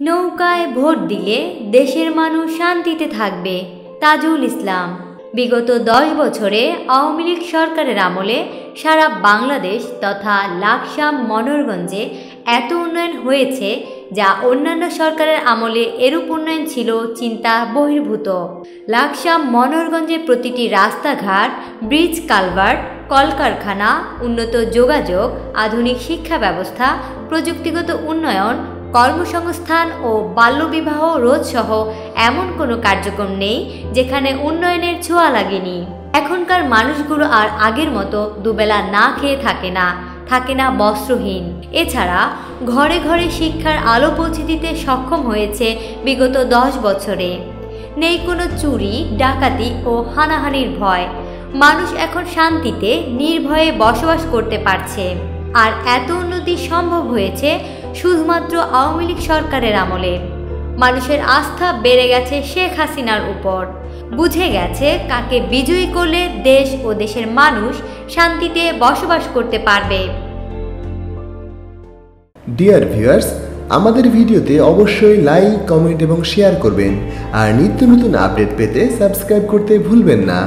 নৌকায় ভোট দিলে দেশের মানুষ শান্তিতে থাকবে, তাজুল ইসলাম। বিগত দশ বছরে আওয়ামী লীগ সরকারের আমলে সারা বাংলাদেশ তথা লাকসাম মনোরগঞ্জে এত উন্নয়ন হয়েছে যা অন্যান্য সরকারের আমলে এরূপ উন্নয়ন ছিল চিন্তা বহির্ভূত। লাকসাম মনোরগঞ্জের প্রতিটি রাস্তাঘাট, ব্রিজ কালভার্ট, কলকারখানা, উন্নত যোগাযোগ, আধুনিক শিক্ষা ব্যবস্থা, প্রযুক্তিগত উন্নয়ন কর্মসংস্থান ও বাল্যবিবাহ রোধসহ এমন কোনো কার্যক্রম নেই যেখানে উন্নয়নের ছোঁয়া লাগেনি। এখনকার মানুষগুলো আর আগের মতো দুবেলা না খেয়ে থাকে না থাকে না বস্ত্রহীন। এছাড়া ঘরে ঘরে শিক্ষার আলো পৌঁছে দিতে সক্ষম হয়েছে বিগত দশ বছরে। নেই কোনো চুরি, ডাকাতি ও হানাহানির ভয়। মানুষ এখন শান্তিতে, নির্ভয়ে বসবাস করতে পারছে। আর এত উন্নতি সম্ভব হয়েছে শুধুমাত্র আওয়ামী লীগ সরকারের আমলে। মানুষের আস্থা বেড়ে গেছে শেখ হাসিনার উপর। বুঝে গেছে কাকে বিজয়ী করলে দেশ ও দেশের মানুষ শান্তিতে বসবাস করতে পারবে। ডিয়ার ভিউয়ার্স আমাদের ভিডিওতে অবশ্যই লাইক কমেন্ট এবং শেয়ার করবেন। আর নিত্য নতুন আপডেট পেতে সাবস্ক্রাইব করতে ভুলবেন না।